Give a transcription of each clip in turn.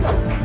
you.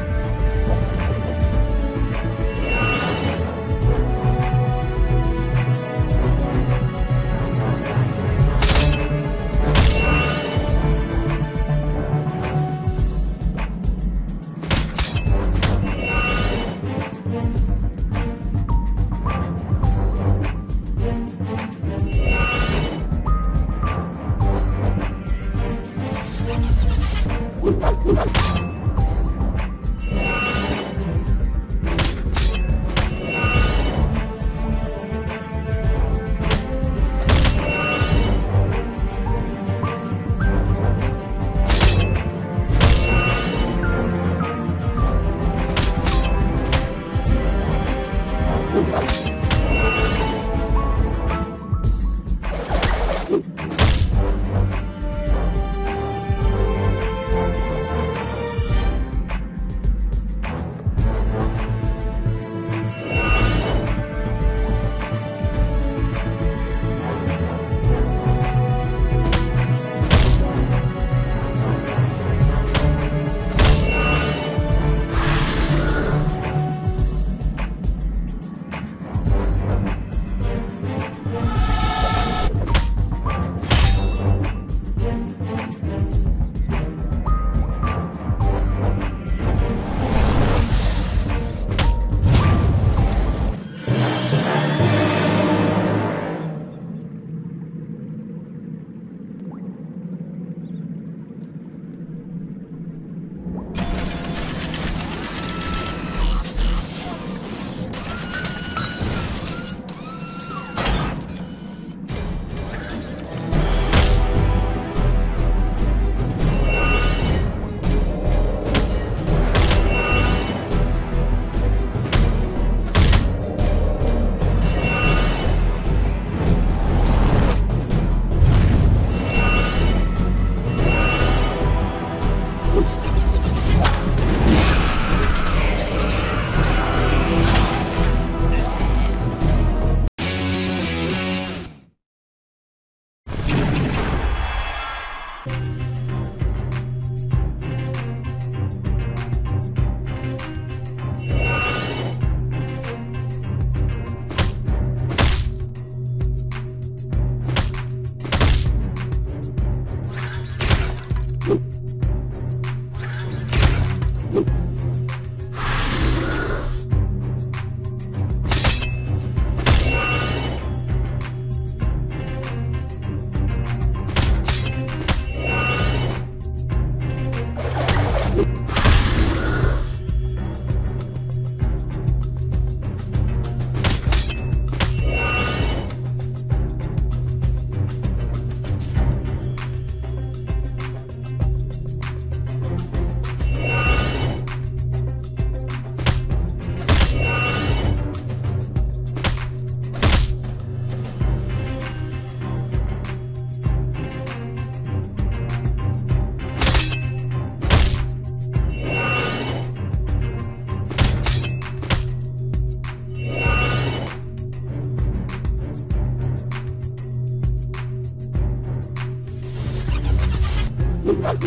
Thank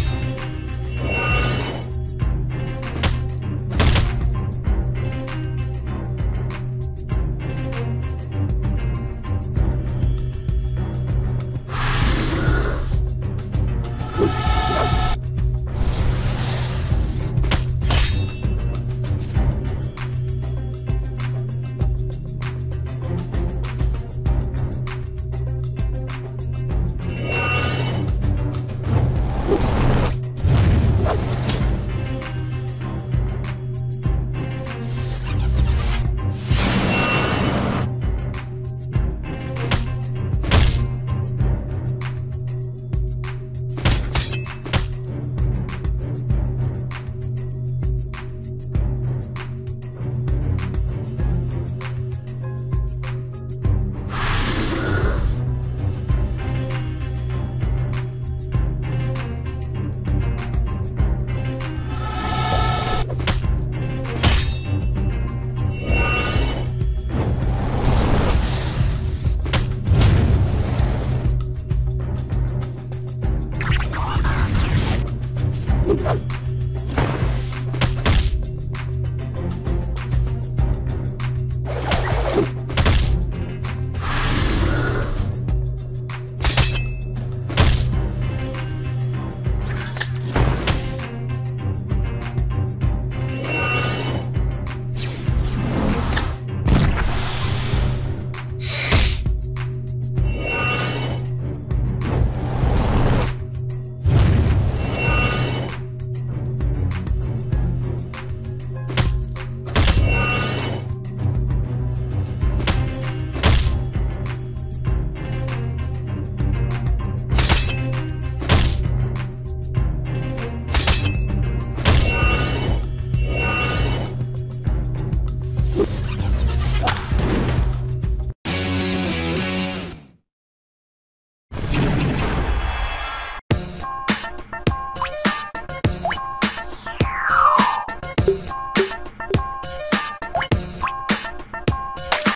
you.